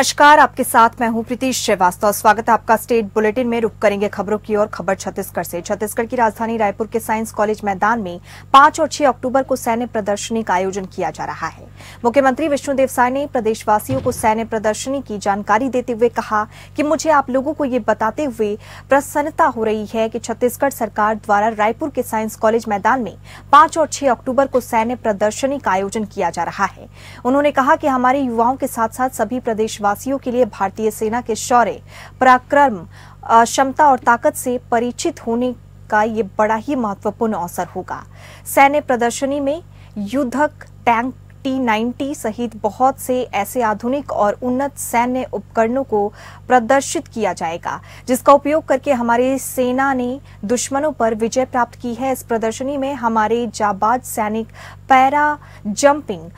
नमस्कार, आपके साथ मैं हूँ प्रीति श्रीवास्तव। स्वागत है आपका स्टेट बुलेटिन में। रुक करेंगे खबरों की और खबर छत्तीसगढ़ से। छत्तीसगढ़ की राजधानी रायपुर के साइंस कॉलेज मैदान में 5 और 6 अक्टूबर को सैन्य प्रदर्शनी का आयोजन किया जा रहा है। मुख्यमंत्री विष्णुदेव साय ने प्रदेशवासियों को सैन्य प्रदर्शनी की जानकारी देते हुए कहा कि मुझे आप लोगों को ये बताते हुए प्रसन्नता हो रही है कि छत्तीसगढ़ सरकार द्वारा रायपुर के साइंस कॉलेज मैदान में पाँच और छह अक्टूबर को सैन्य प्रदर्शनी का आयोजन किया जा रहा है। उन्होंने कहा कि हमारे युवाओं के साथ साथ सभी प्रदेशवासियों के लिए भारतीय सेना के शौर्य, पराक्रम क्षमता और ताकत से परिचित होने का ये बड़ा ही महत्वपूर्ण अवसर होगा। सैन्य प्रदर्शनी में युद्धक, टैंक टी नाइन्टी सहित बहुत से ऐसे आधुनिक और उन्नत सैन्य उपकरणों को प्रदर्शित किया जाएगा, जिसका उपयोग करके हमारी सेना ने दुश्मनों पर विजय प्राप्त की है। इस प्रदर्शनी में हमारे जाबाज सैनिक para jumping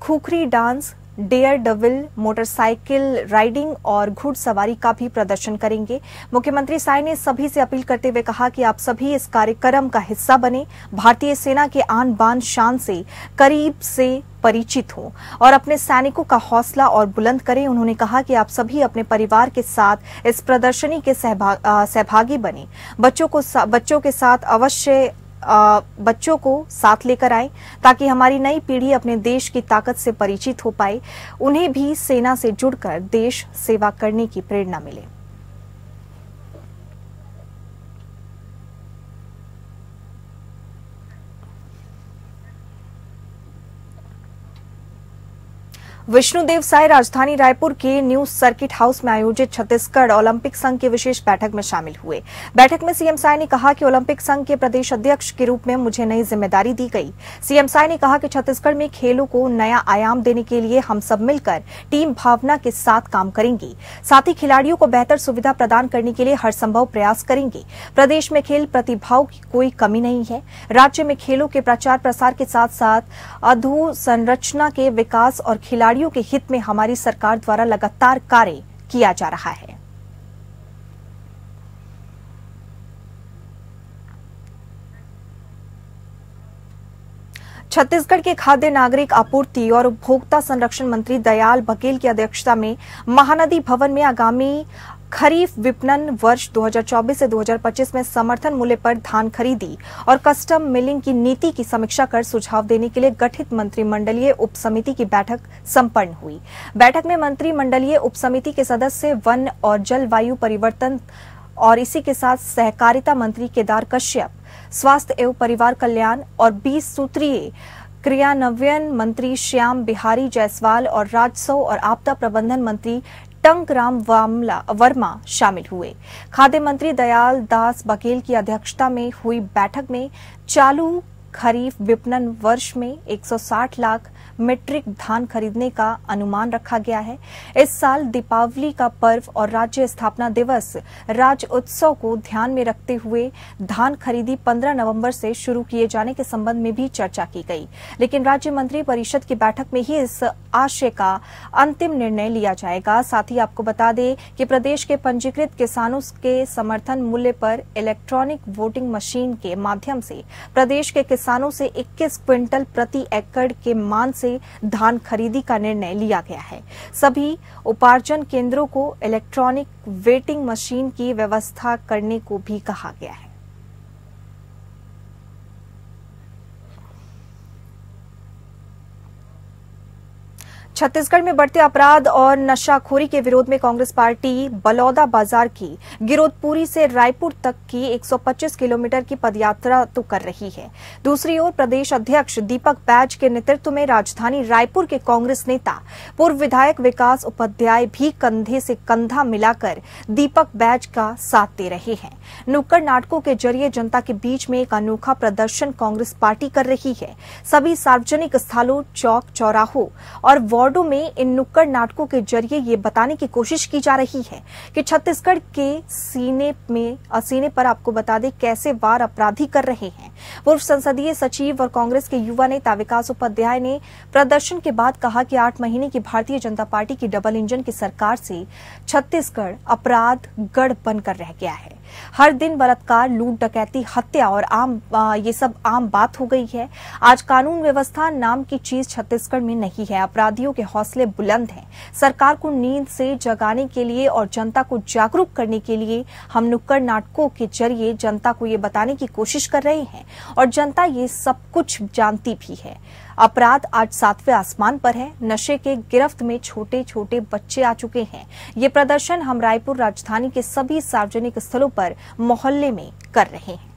khukri dance daredevil motorcycle riding और घुड़सवारी का भी प्रदर्शन करेंगे। मुख्यमंत्री साय ने सभी से अपील करते हुए कहा कि आप सभी इस कार्यक्रम का हिस्सा बने, भारतीय सेना के आन बान शान से करीब से परिचित हो और अपने सैनिकों का हौसला और बुलंद करें। उन्होंने कहा कि आप सभी अपने परिवार के साथ इस प्रदर्शनी के सहभाग- बने। बच्चों को बच्चों के साथ अवश्य बच्चों को साथ लेकर आए ताकि हमारी नई पीढ़ी अपने देश की ताकत से परिचित हो पाए, उन्हें भी सेना से जुड़कर देश सेवा करने की प्रेरणा मिले। विष्णुदेव साय राजधानी रायपुर के न्यू सर्किट हाउस में आयोजित छत्तीसगढ़ ओलंपिक संघ की विशेष बैठक में शामिल हुए। बैठक में सीएम साय ने कहा कि ओलंपिक संघ के प्रदेश अध्यक्ष के रूप में मुझे नई ज़िम्मेदारी दी गई। सीएम साय ने कहा कि छत्तीसगढ़ में खेलों को नया आयाम देने के लिए हम सब मिलकर टीम भावना के साथ काम करेंगे। साथ ही खिलाड़ियों को बेहतर सुविधा प्रदान करने के लिए हर संभव प्रयास करेंगे। प्रदेश में खेल प्रतिभाओं की कोई कमी नहीं है। राज्य में खेलों के प्रचार प्रसार के साथ साथ अधोसंरचना के विकास और खिलाड़ियों के हित में हमारी सरकार द्वारा लगातार कार्य किया जा रहा है। छत्तीसगढ़ के खाद्य नागरिक आपूर्ति और उपभोक्ता संरक्षण मंत्री दयाल बघेल की अध्यक्षता में महानदी भवन में आगामी खरीफ विपणन वर्ष 2024 से 2025 में समर्थन मूल्य पर धान खरीदी और कस्टम मिलिंग की नीति की समीक्षा कर सुझाव देने के लिए गठित मंत्रिमंडलीय उप समिति की बैठक संपन्न हुई। बैठक में मंत्रिमंडलीय उप समिति के सदस्य, वन और जलवायु परिवर्तन और इसी के साथ सहकारिता मंत्री केदार कश्यप, स्वास्थ्य एवं परिवार कल्याण और बीस सूत्रीय क्रियान्वयन मंत्री श्याम बिहारी जायसवाल और राजस्व और आपदा प्रबंधन मंत्री टंकराम वर्मा शामिल हुए। खाद्य मंत्री दयाल दास बघेल की अध्यक्षता में हुई बैठक में चालू खरीफ विपणन वर्ष में 160 लाख मीट्रिक धान खरीदने का अनुमान रखा गया है। इस साल दीपावली का पर्व और राज्य स्थापना दिवस राज्य उत्सव को ध्यान में रखते हुए धान खरीदी 15 नवंबर से शुरू किए जाने के संबंध में भी चर्चा की गई। लेकिन राज्य मंत्री परिषद की बैठक में ही इस आशय का अंतिम निर्णय लिया जाएगा। साथ ही आपको बता दें कि प्रदेश के पंजीकृत किसानों के समर्थन मूल्य पर इलेक्ट्रॉनिक वोटिंग मशीन के माध्यम से प्रदेश के किसानों से 21 क्विंटल प्रति एकड़ के मान से धान खरीदी का निर्णय लिया गया है। सभी उपार्जन केंद्रों को इलेक्ट्रॉनिक वेटिंग मशीन की व्यवस्था करने को भी कहा गया है। छत्तीसगढ़ में बढ़ते अपराध और नशाखोरी के विरोध में कांग्रेस पार्टी बलौदा बाज़ार की गिरोधपुरी से रायपुर तक की 125 किलोमीटर की पदयात्रा तो कर रही है। दूसरी ओर प्रदेश अध्यक्ष दीपक बैज के नेतृत्व में राजधानी रायपुर के कांग्रेस नेता, पूर्व विधायक विकास उपाध्याय भी कंधे से कंधा मिलाकर दीपक बैज का साथ दे रहे हैं। नुक्कड़ नाटकों के ज़रिए जनता के बीच में एक अनोखा प्रदर्शन कांग्रेस पार्टी कर रही है। सभी सार्वजनिक स्थलों, चौक, चौराहों और वार्डों में इन नुक्कड़ नाटकों के ज़रिए ये बताने की कोशिश की जा रही है कि छत्तीसगढ़ के सीने में सीने पर आपको बता दें कैसे वार अपराधी कर रहे हैं। पूर्व संसदीय सचिव और कांग्रेस के युवा नेता विकास उपाध्याय ने प्रदर्शन के बाद कहा कि आठ महीने की भारतीय जनता पार्टी की डबल इंजन की सरकार से छत्तीसगढ़ अपराध गढ़ बनकर रह गया है। हर दिन बलात्कार लूट डकैती हत्या और आम आ, ये सब आम बात हो गई है। आज कानून व्यवस्था नाम की चीज़ छत्तीसगढ़ में नहीं है। अपराधियों के हौसले बुलंद हैं। सरकार को नींद से जगाने के लिए और जनता को जागरूक करने के लिए हम नुक्कड़ नाटकों के ज़रिए जनता को ये बताने की कोशिश कर रहे हैं और जनता ये सब कुछ जानती भी है। अपराध आज सातवें आसमान पर है। नशे के गिरफ्त में छोटे छोटे बच्चे आ चुके हैं। ये प्रदर्शन हम रायपुर राजधानी के सभी सार्वजनिक स्थलों पर मोहल्ले में कर रहे हैं।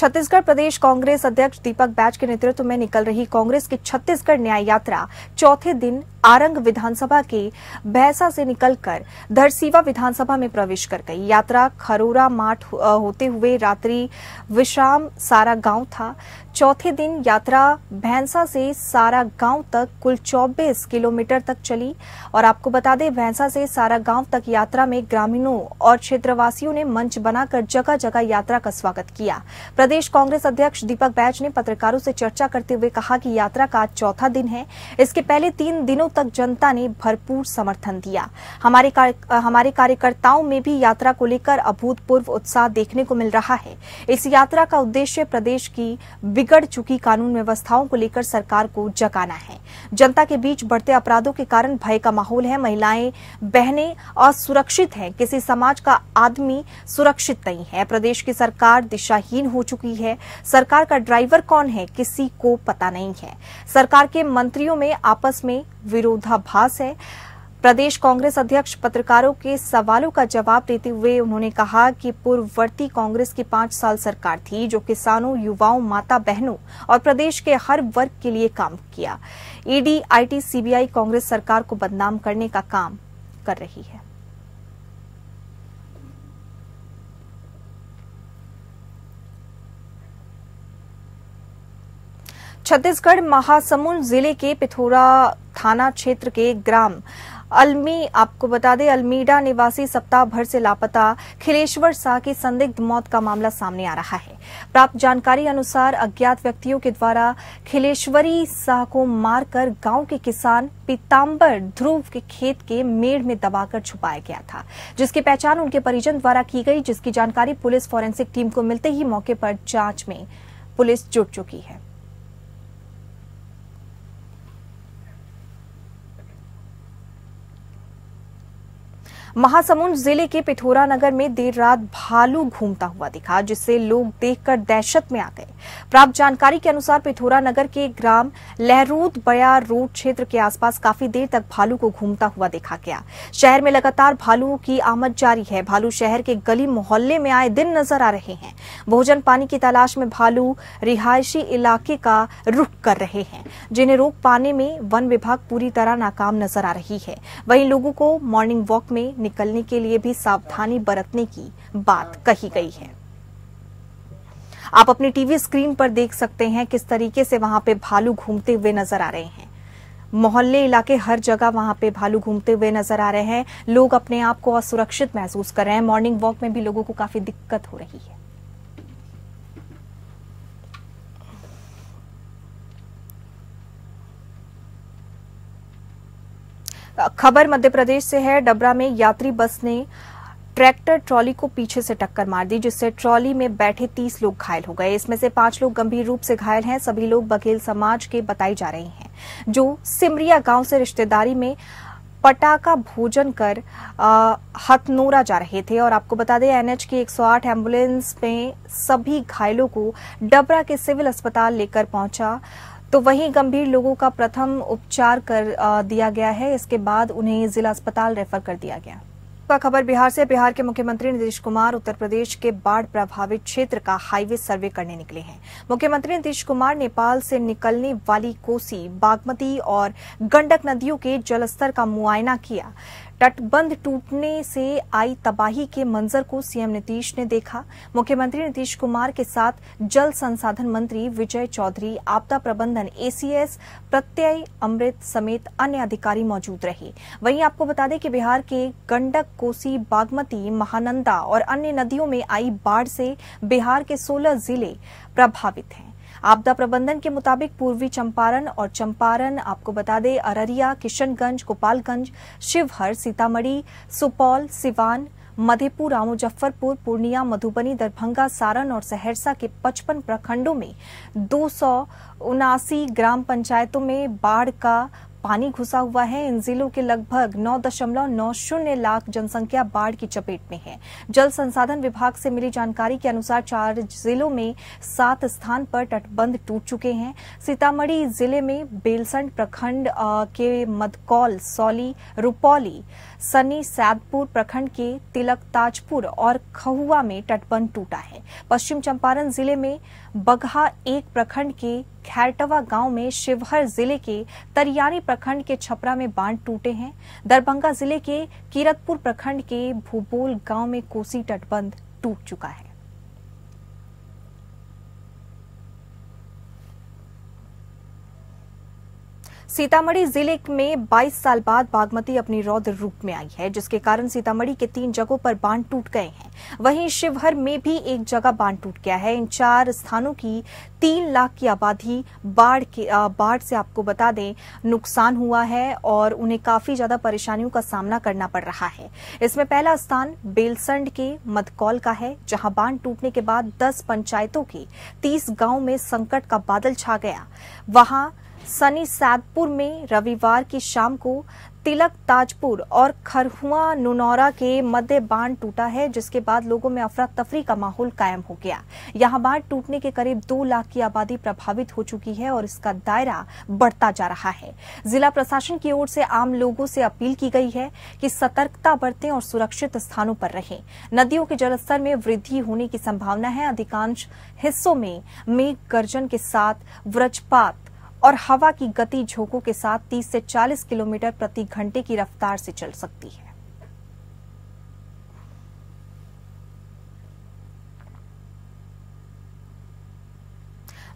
छत्तीसगढ़ प्रदेश कांग्रेस अध्यक्ष दीपक बैच के नेतृत्व में निकल रही कांग्रेस की छत्तीसगढ़ न्याय यात्रा चौथे दिन आरंग विधानसभा के भैंसा से निकलकर धरसीवा विधानसभा में प्रवेश कर गई। यात्रा खरोरा माठ होते हुए रात्रि विश्राम सारा गाँव था। चौथे दिन यात्रा भैंसा से सारा गाँव तक कुल 24 किलोमीटर तक चली। और आपको बता दें, भैंसा से सारा गाँव तक यात्रा में ग्रामीणों और क्षेत्रवासियों ने मंच बनाकर जगह जगह यात्रा का स्वागत किया। प्रदेश कांग्रेस अध्यक्ष दीपक बैच ने पत्रकारों से चर्चा करते हुए कहा कि यात्रा का आज चौथा दिन है। इसके पहले तीन दिनों तक जनता ने भरपूर समर्थन दिया। हमारे हमारे कार्यकर्ताओं में भी यात्रा को लेकर अभूतपूर्व उत्साह देखने को मिल रहा है। इस यात्रा का उद्देश्य प्रदेश की बिगड़ चुकी कानून व्यवस्थाओं को लेकर सरकार को जगाना है। जनता के बीच बढ़ते अपराधों के कारण भय का माहौल है। महिलाएँ, बहनें असुरक्षित हैं। किसी समाज का आदमी सुरक्षित नहीं है। प्रदेश की सरकार दिशाहीन हो चुकी है। सरकार का ड्राइवर कौन है, किसी को पता नहीं है। सरकार के मंत्रियों में आपस में विरोधाभास है। प्रदेश कांग्रेस अध्यक्ष पत्रकारों के सवालों का जवाब देते हुए उन्होंने कहा कि पूर्ववर्ती कांग्रेस की पाँच साल सरकार थी, जो किसानों, युवाओं माता बहनों और प्रदेश के हर वर्ग के लिए काम किया। ईडी, आईटी, सीबीआई कांग्रेस सरकार को बदनाम करने का काम कर रही है। छत्तीसगढ़ महासमुंद ज़िले के पिथौरा थाना क्षेत्र के ग्राम अलमी, आपको बता दें अल्मीडा निवासी सप्ताह भर से लापता खिलेश्वर शाह की संदिग्ध मौत का मामला सामने आ रहा है। प्राप्त जानकारी अनुसार अज्ञात व्यक्तियों के द्वारा खिलेश्वरी शाह को मारकर गाँव के किसान पीताम्बर ध्रुव के खेत के मेड़ में दबाकर छुपाया गया था, जिसकी पहचान उनके परिजन द्वारा की गई, जिसकी जानकारी पुलिस फॉरेंसिक टीम को मिलते ही मौके पर जाँच में पुलिस जुट चुकी है। महासमुंद ज़िले के पिथौरा नगर में देर रात भालू घूमता हुआ दिखा, जिससे लोग देखकर दहशत में आ गए। प्राप्त जानकारी के अनुसार पिथौरा नगर के ग्राम लहरूद बया रोड क्षेत्र के आसपास काफ़ी देर तक भालू को घूमता हुआ देखा गया। शहर में लगातार भालुओं की आमद जारी है। भालू शहर के गली मोहल्ले में आए दिन नज़र आ रहे हैं। भोजन पानी की तलाश में भालू रिहायशी इलाके का रुख कर रहे हैं, जिन्हें रोक पाने में वन विभाग पूरी तरह नाकाम नज़र आ रही है। वहीं लोगों को मॉर्निंग वॉक में निकलने के लिए भी सावधानी बरतने की बात कही गई है। आप अपनी टीवी स्क्रीन पर देख सकते हैं किस तरीके से वहाँ पे भालू घूमते हुए नज़र आ रहे हैं। मोहल्ले इलाके हर जगह वहाँ पे भालू घूमते हुए नज़र आ रहे हैं। लोग अपने आप को असुरक्षित महसूस कर रहे हैं। मॉर्निंग वॉक में भी लोगों को काफ़ी दिक्कत हो रही है। खबर मध्य प्रदेश से है, डबरा में यात्री बस ने ट्रैक्टर ट्रॉली को पीछे से टक्कर मार दी, जिससे ट्रॉली में बैठे तीस लोग घायल हो गए। इसमें से पाँच लोग गंभीर रूप से घायल हैं, सभी लोग बघेल समाज के बताई जा रहे हैं, जो सिमरिया गाँव से रिश्तेदारी में पटाखा भोजन कर हथनोरा जा रहे थे। और आपको बता दें, एनएच की 108 एंबुलेंस में सभी घायलों को डबरा के सिविल अस्पताल लेकर पहुँचा तो वहीं गंभीर लोगों का प्रथम उपचार कर दिया गया है। इसके बाद उन्हें जिला अस्पताल रेफर कर दिया गया। का खबर बिहार से, बिहार के मुख्यमंत्री नीतीश कुमार उत्तर प्रदेश के बाढ़ प्रभावित क्षेत्र का हाईवे सर्वे करने निकले हैं। मुख्यमंत्री नीतीश कुमार नेपाल से निकलने वाली कोसी, बागमती और गंडक नदियों के जलस्तर का मुआयना किया। तटबंध टूटने से आई तबाही के मंजर को सीएम नीतीश ने देखा। मुख्यमंत्री नीतीश कुमार के साथ जल संसाधन मंत्री विजय चौधरी, आपदा प्रबंधन एसीएस, प्रत्यय अमृत समेत अन्य अधिकारी मौजूद रहे। वहीं आपको बता दें कि बिहार के गंडक, कोसी, बागमती, महानंदा और अन्य नदियों में आई बाढ़ से बिहार के 16 ज़िले प्रभावित हैं। आपदा प्रबंधन के मुताबिक पूर्वी चंपारण और चंपारण, आपको बता दें, अररिया, किशनगंज, गोपालगंज, शिवहर, सीतामढ़ी, सुपौल, सिवान, मधेपुरा मुजफ्फरपुर पूर्णिया, मधुबनी, दरभंगा, सारण और सहरसा के 55 प्रखंडों में दो सौ उनासी ग्राम पंचायतों में बाढ़ का पानी घुसा हुआ है। इन जिलों के लगभग नौ दशमलव नौ शून्य लाख जनसंख्या बाढ़ की चपेट में है। जल संसाधन विभाग से मिली जानकारी के अनुसार चार जिलों में सात स्थान पर तटबंध टूट चुके हैं। सीतामढ़ी ज़िले में बेलसंड प्रखंड के मदकौल, सौली, रुपौली सनी सैदपुर प्रखंड के तिलक, ताजपुर और खहुआ में तटबंध टूटा है। पश्चिम चंपारण ज़िले में बगहा एक प्रखंड के खैरटवा गाँव में शिवहर ज़िले के तरियारी प्रखंड के छपरा में बाँध टूटे हैं। दरभंगा ज़िले के कीरतपुर प्रखंड के भूबोल गाँव में कोसी तटबंध टूट चुका है। सीतामढ़ी ज़िले में 22 साल बाद बागमती अपनी रौद्र रूप में आई है, जिसके कारण सीतामढ़ी के तीन जगहों पर बाँध टूट गए हैं। वहीं शिवहर में भी एक जगह बाँध टूट गया है। इन चार स्थानों की तीन लाख की आबादी बाढ़ के बाढ़ से आपको बता दें, नुकसान हुआ है और उन्हें काफ़ी ज़्यादा परेशानियों का सामना करना पड़ रहा है। इसमें पहला स्थान बेलसंड के मदकौल का है, जहाँ बाँध टूटने के बाद दस पंचायतों के तीस गाँव में संकट का बादल छा गया। वहाँ सनी सैदपुर में रविवार की शाम को तिलक, ताजपुर और खरहुआ, नुनौरा के मध्य बाँध टूटा है, जिसके बाद लोगों में अफरा तफरी का माहौल कायम हो गया। यहाँ बाँध टूटने के करीब दो लाख की आबादी प्रभावित हो चुकी है और इसका दायरा बढ़ता जा रहा है। जिला प्रशासन की ओर से आम लोगों से अपील की गई है कि सतर्कता बरतें और सुरक्षित स्थानों पर रहें। नदियों के जलस्तर में वृद्धि होने की संभावना है। अधिकांश हिस्सों में मेघ गर्जन के साथ व्रजपात और हवा की गति झोंकों के साथ 30 से 40 किलोमीटर प्रति घंटे की रफ्तार से चल सकती है।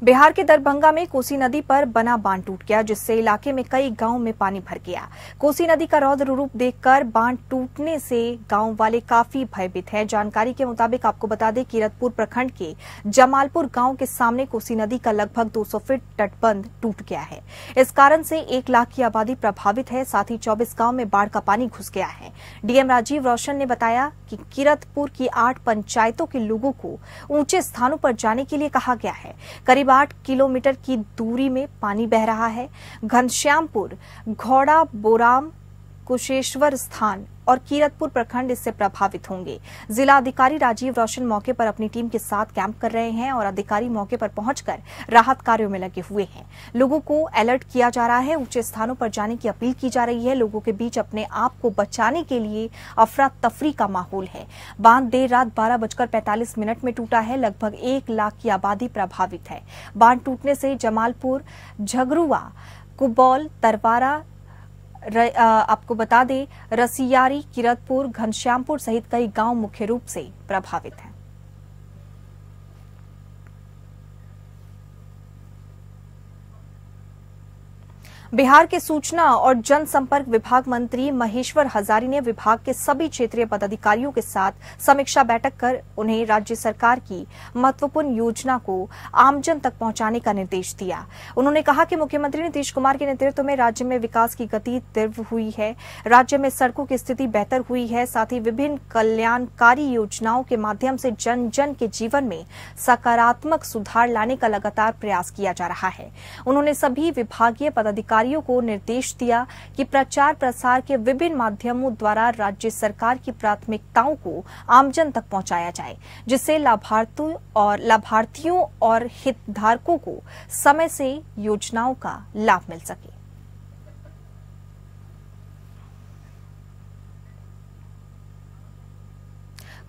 बिहार के दरभंगा में कोसी नदी पर बना बाँध टूट गया, जिससे इलाके में कई गाँव में पानी भर गया। कोसी नदी का रौद्र रूप देखकर बाँध टूटने से गाँव वाले काफ़ी भयभीत हैं। जानकारी के मुताबिक आपको बता दें किरतपुर प्रखंड के जमालपुर गाँव के सामने कोसी नदी का लगभग 200 फीट तटबंध टूट गया है। इस कारण से एक लाख की आबादी प्रभावित है, साथ ही चौबीस गाँव में बाढ़ का पानी घुस गया है। डीएम राजीव रोशन ने बताया कि किरतपुर की आठ पंचायतों के लोगों को ऊँचे स्थानों पर जाने के लिए कहा गया है। करीब आठ किलोमीटर की दूरी में पानी बह रहा है। घनश्यामपुर घोड़ा बोराम कुशेश्वर स्थान और कीरतपुर प्रखंड इससे प्रभावित होंगे। जिला अधिकारी राजीव रोशन मौके पर अपनी टीम के साथ कैंप कर रहे हैं और अधिकारी मौके पर पहुंचकर राहत कार्यों में लगे हुए हैं। लोगों को अलर्ट किया जा रहा है, ऊँचे स्थानों पर जाने की अपील की जा रही है। लोगों के बीच अपने आप को बचाने के लिए अफरा तफरी का माहौल है। बाँध देर रात बारह बजकर पैंतालीस मिनट में टूटा है, लगभग एक लाख की आबादी प्रभावित है। बाँध टूटने से जमालपुर, झगरुआ, कुबौल, तरवारा आपको बता दें रसियारी किरतपुर घनश्यामपुर सहित कई गाँव मुख्य रूप से प्रभावित हैं। बिहार के सूचना और जनसंपर्क विभाग मंत्री महेश्वर हजारी ने विभाग के सभी क्षेत्रीय पदाधिकारियों के साथ समीक्षा बैठक कर उन्हें राज्य सरकार की महत्वपूर्ण योजना को आमजन तक पहुँचाने का निर्देश दिया। उन्होंने कहा कि मुख्यमंत्री नीतीश कुमार के नेतृत्व में राज्य में विकास की गति तीव्र हुई है, राज्य में सड़कों की स्थिति बेहतर हुई है, साथ ही विभिन्न कल्याणकारी योजनाओं के माध्यम से जन जन के जीवन में सकारात्मक सुधार लाने का लगातार प्रयास किया जा रहा है। उन्होंने सभी विभागीय पदाधिकारी अधिकारियों को निर्देश दिया कि प्रचार प्रसार के विभिन्न माध्यमों द्वारा राज्य सरकार की प्राथमिकताओं को आमजन तक पहुँचाया जाए, जिससे लाभार्थियों और लाभार्थियों और हितधारकों को समय से योजनाओं का लाभ मिल सके।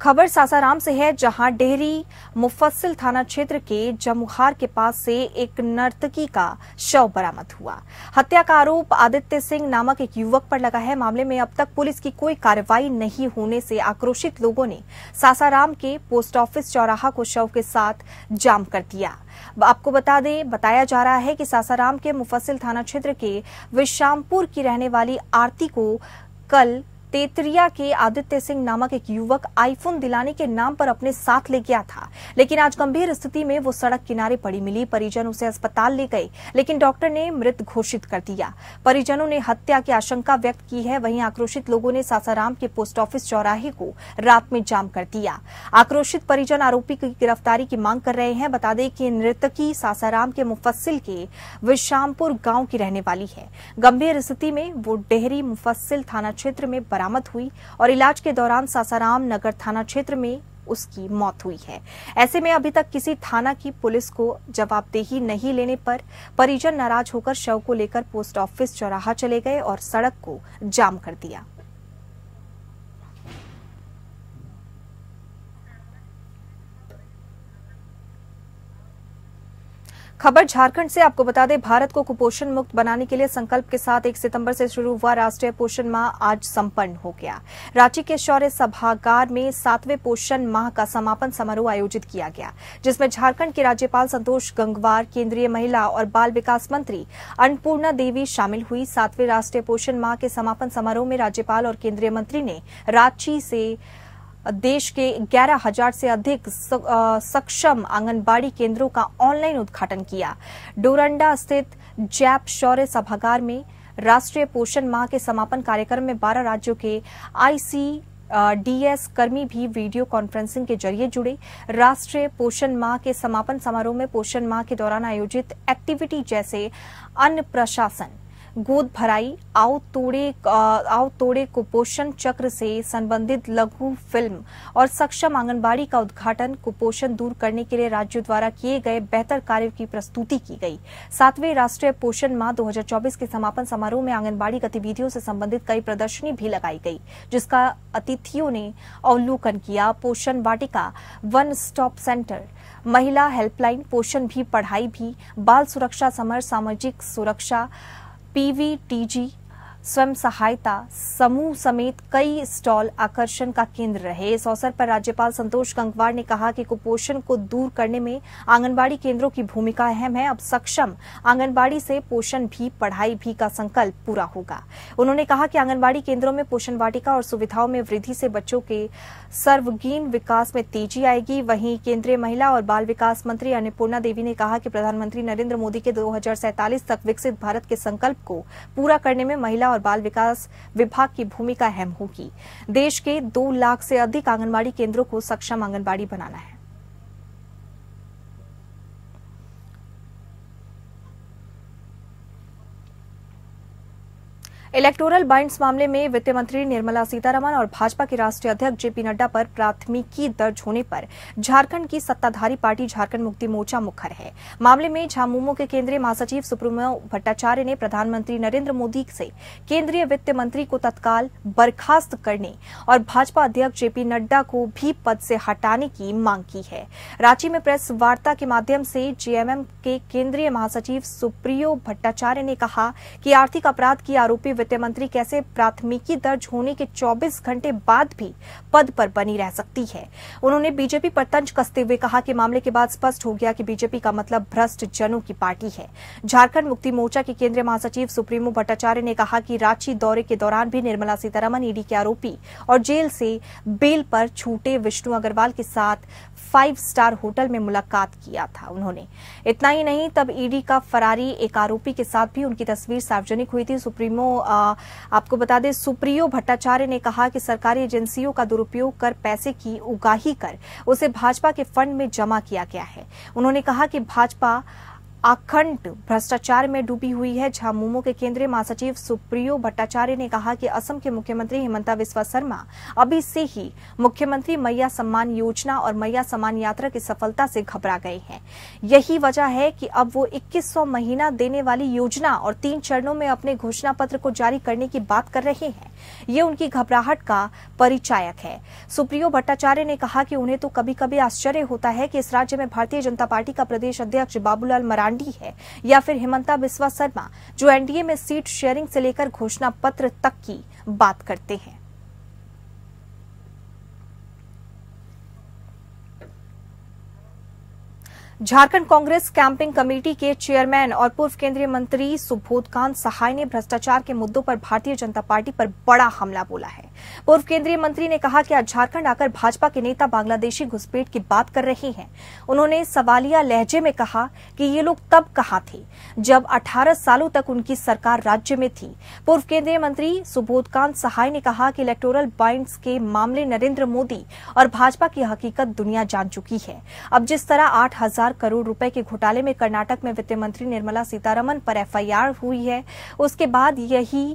खबर सासाराम से है, जहाँ डेहरी मुफस्सिल थाना क्षेत्र के जमुहार के पास से एक नर्तकी का शव बरामद हुआ। हत्या का आरोप आदित्य सिंह नामक एक युवक पर लगा है। मामले में अब तक पुलिस की कोई कार्रवाई नहीं होने से आक्रोशित लोगों ने सासाराम के पोस्ट ऑफ़िस चौराहा को शव के साथ जाम कर दिया। आपको बता दें, बताया जा रहा है कि सासाराम के मुफस्सिल थाना क्षेत्र के विश्रामपुर की रहने वाली आरती को कल तेतरिया के आदित्य सिंह नामक एक युवक आईफोन दिलाने के नाम पर अपने साथ ले गया था। लेकिन आज गंभीर स्थिति में वो सड़क किनारे पड़ी मिली। परिजन उसे अस्पताल ले गए, लेकिन डॉक्टर ने मृत घोषित कर दिया। परिजनों ने हत्या की आशंका व्यक्त की है। वहीं आक्रोशित लोगों ने सासाराम के पोस्ट ऑफ़िस चौराहे को रात में जाम कर दिया। आक्रोशित परिजन आरोपी की गिरफ्तारी की मांग कर रहे हैं। बता दें कि नृतकी सासाराम के मुफस्सिल के विशामपुर गाँव की रहने वाली है। गंभीर स्थिति में वो डेहरी मुफस्सिल थाना क्षेत्र में बरामद हुई और इलाज के दौरान सासाराम नगर थाना क्षेत्र में उसकी मौत हुई है। ऐसे में अभी तक किसी थाना की पुलिस को जवाबदेही नहीं लेने पर परिजन नाराज़ होकर शव को लेकर पोस्ट ऑफ़िस चौराहा चले गए और सड़क को जाम कर दिया। खबर झारखंड से आपको बता दें, भारत को कुपोषण मुक्त बनाने के लिए संकल्प के साथ 1 सितंबर से शुरू हुआ राष्ट्रीय पोषण माह आज संपन्न हो गया। रांची के शौर्य सभागार में सातवें पोषण माह का समापन समारोह आयोजित किया गया, जिसमें झारखंड के राज्यपाल संतोष गंगवार, केंद्रीय महिला और बाल विकास मंत्री अन्नपूर्णा देवी शामिल हुई। सातवें राष्ट्रीय पोषण माह के समापन समारोह में राज्यपाल और केंद्रीय मंत्री ने रांची से देश के 11 हज़ार से अधिक सक्षम आंगनबाड़ी केंद्रों का ऑनलाइन उद्घाटन किया। डोरंडा स्थित जैप शौर्य सभागार में राष्ट्रीय पोषण माह के समापन कार्यक्रम में 12 राज्यों के आईसी डीएस कर्मी भी वीडियो कॉन्फ्रेंसिंग के ज़रिए जुड़े। राष्ट्रीय पोषण माह के समापन समारोह में पोषण माह के दौरान आयोजित एक्टिविटी जैसे अन्न प्रशासन गोद भराई, आओ तोड़े आओ तोड़े कुपोषण चक्र से संबंधित लघु फ़िल्म और सक्षम आंगनबाड़ी का उद्घाटन कुपोषण दूर करने के लिए राज्यों द्वारा किए गए बेहतर कार्य की प्रस्तुति की गई। सातवें राष्ट्रीय पोषण माह 2024 के समापन समारोह में आंगनबाड़ी गतिविधियों से संबंधित कई प्रदर्शनी भी लगाई गई, जिसका अतिथियों ने अवलोकन किया। पोषण वाटिका, वन स्टॉप सेंटर, महिला हेल्पलाइन, पोषण भी, पढ़ाई भी, बाल सुरक्षा, समर सामाजिक सुरक्षा PVTG स्वयं सहायता समूह समेत कई स्टॉल आकर्षण का केंद्र रहे। इस अवसर पर राज्यपाल संतोष गंगवार ने कहा कि कुपोषण को दूर करने में आंगनबाड़ी केंद्रों की भूमिका अहम है। अब सक्षम आंगनबाड़ी से पोषण भी, पढ़ाई भी का संकल्प पूरा होगा। उन्होंने कहा कि आंगनबाड़ी केंद्रों में पोषण वाटिका और सुविधाओं में वृद्धि से बच्चों के सर्वगीन विकास में तेज़ी आएगी। वहीं केंद्रीय महिला और बाल विकास मंत्री अन्नपूर्णा देवी ने कहा कि प्रधानमंत्री नरेंद्र मोदी के दो हज़ार सैंतालीस तक विकसित भारत के संकल्प को पूरा करने में महिला और बाल विकास विभाग की भूमिका अहम होगी। देश के दो लाख से अधिक आंगनबाड़ी केंद्रों को सक्षम आंगनबाड़ी बनाना है। इलेक्टोरल बाइंड्स मामले में वित्त मंत्री निर्मला सीतारमन और भाजपा के राष्ट्रीय अध्यक्ष जेपी नड्डा पर प्राथमिकी दर्ज होने पर झारखंड की सत्ताधारी पार्टी झारखंड मुक्ति मोर्चा मुखर है। मामले में झामुमो के केंद्रीय महासचिव सुप्रीमो भट्टाचार्य ने प्रधानमंत्री नरेंद्र मोदी से केंद्रीय वित्त मंत्री को तत्काल बर्खास्त करने और भाजपा अध्यक्ष जेपी नड्डा को भी पद से हटाने की मांग की है। रांची में प्रेस वार्ता के माध्यम से जेएमएम के केंद्रीय महासचिव सुप्रियो भट्टाचार्य ने कहा कि आर्थिक अपराध की आरोपी वित्त मंत्री कैसे प्राथमिकी दर्ज होने के 24 घंटे बाद भी पद पर बनी रह सकती है? उन्होंने बीजेपी पर तंज कसते हुए कहा कि मामले के बाद स्पष्ट हो गया कि बीजेपी का मतलब भ्रष्ट जनों की पार्टी है। झारखंड मुक्ति मोर्चा के केंद्रीय महासचिव सुप्रीमो भट्टाचार्य ने कहा कि रांची दौरे के दौरान भी निर्मला सीतारमन ईडी के आरोपी और जेल से बेल पर छूटे विष्णु अग्रवाल के साथ फाइव स्टार होटल में मुलाकात किया था उन्होंने। इतना ही नहीं तब ईडी का फरारी एक आरोपी के साथ भी उनकी तस्वीर सार्वजनिक हुई थी। सुप्रीमो आ, आपको बता दें सुप्रियो भट्टाचार्य ने कहा कि सरकारी एजेंसियों का दुरुपयोग कर पैसे की उगाही कर उसे भाजपा के फंड में जमा किया गया है। उन्होंने कहा कि भाजपा अखंड भ्रष्टाचार में डूबी हुई है झामुमो के केंद्रीय महासचिव सुप्रियो भट्टाचार्य ने कहा कि असम के मुख्यमंत्री हिमंता विश्वा शर्मा अभी से ही मुख्यमंत्री मैया सम्मान योजना और मैया सम्मान यात्रा की सफलता से घबरा गए हैं। यही वजह है कि अब वो 2100 महीना देने वाली योजना और तीन चरणों में अपने घोषणा पत्र को जारी करने की बात कर रहे हैं। ये उनकी घबराहट का परिचायक है। सुप्रियो भट्टाचार्य ने कहा कि उन्हें तो कभी कभी आश्चर्य होता है कि इस राज्य में भारतीय जनता पार्टी का प्रदेश अध्यक्ष बाबूलाल मरांडी है, या फिर हिमंता बिस्वा शर्मा, जो एनडीए में सीट शेयरिंग से लेकर घोषणा पत्र तक की बात करते हैं। झारखंड कांग्रेस कैंपिंग कमेटी के चेयरमैन और पूर्व केंद्रीय मंत्री सुबोधकांत सहाय ने भ्रष्टाचार के मुद्दों पर भारतीय जनता पार्टी पर बड़ा हमला बोला है। पूर्व केंद्रीय मंत्री ने कहा कि आज झारखंड आकर भाजपा के नेता बांग्लादेशी घुसपैठ की बात कर रहे हैं। उन्होंने सवालिया लहजे में कहा कि ये लोग तब कहा थे, जब 18 सालों तक उनकी सरकार राज्य में थी। पूर्व केंद्रीय मंत्री सुबोधकांत सहाय ने कहा कि इलेक्टोरल बाइंड्स के मामले नरेंद्र मोदी और भाजपा की हकीकत दुनिया जान चुकी है। अब जिस तरह आठ हज़ार हज़ार करोड़ रुपए के घोटाले में कर्नाटक में वित्त मंत्री निर्मला सीतारमन पर एफआईआर हुई है। उसके बाद यही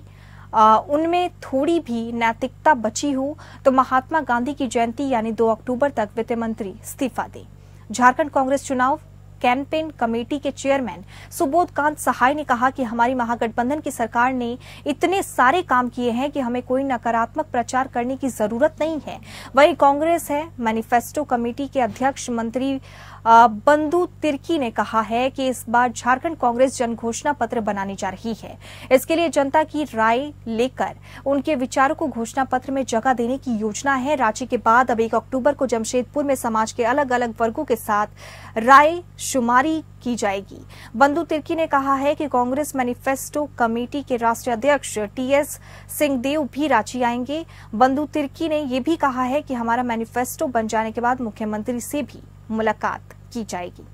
उनमें थोड़ी भी नैतिकता बची हो तो महात्मा गांधी की जयंती यानी 2 अक्टूबर तक वित्त मंत्री इस्तीफा दें। झारखंड कांग्रेस चुनाव कैंपेन कमेटी के चेयरमैन सुबोध कांत सहाय ने कहा कि हमारी महागठबंधन की सरकार ने इतने सारे काम किए हैं कि हमें कोई नकारात्मक प्रचार करने की ज़रूरत नहीं है। वही कांग्रेस है, मैनिफेस्टो कमेटी के अध्यक्ष मंत्री बंधु तिर्की ने कहा है कि इस बार झारखंड कांग्रेस जन घोषणा पत्र बनाने जा रही है। इसके लिए जनता की राय लेकर उनके विचारों को घोषणा पत्र में जगह देने की योजना है। रांची के बाद अब एक अक्टूबर को जमशेदपुर में समाज के अलग अलग वर्गों के साथ राय शुमारी की जाएगी। बंधु तिर्की ने कहा है कि कांग्रेस मैनिफेस्टो कमेटी के राष्ट्रीय अध्यक्ष टीएस सिंहदेव भी रांची आएँगे। बंधु तिर्की ने यह भी कहा है कि हमारा मैनिफेस्टो बन जाने के बाद मुख्यमंत्री से भी मुलाकात की जाएगी।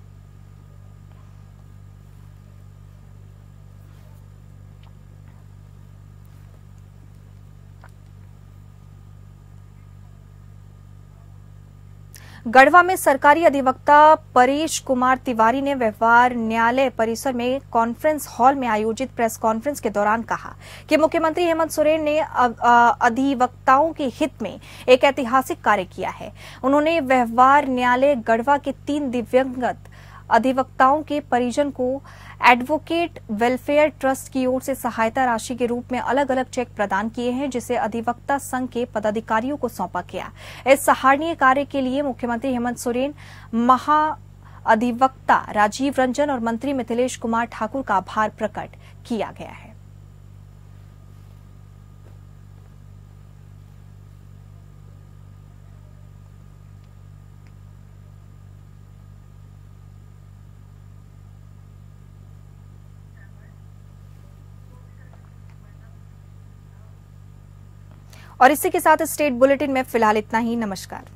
गढ़वा में सरकारी अधिवक्ता परेश कुमार तिवारी ने व्यवहार न्यायालय परिसर में कॉन्फ्रेंस हॉल में आयोजित प्रेस कॉन्फ्रेंस के दौरान कहा कि मुख्यमंत्री हेमंत सोरेन ने अधिवक्ताओं के हित में एक ऐतिहासिक कार्य किया है। उन्होंने व्यवहार न्यायालय गढ़वा के तीन दिव्यांगत अधिवक्ताओं के परिजन को एडवोकेट वेलफेयर ट्रस्ट की ओर से सहायता राशि के रूप में अलग अलग चेक प्रदान किए हैं, जिसे अधिवक्ता संघ के पदाधिकारियों को सौंपा गया। इस सहारणीय कार्य के लिए मुख्यमंत्री हेमंत सोरेन, महा अधिवक्ता राजीव रंजन और मंत्री मिथिलेश कुमार ठाकुर का आभार प्रकट किया गया है। और इसी के साथ स्टेट बुलेटिन में फ़िलहाल इतना ही। नमस्कार।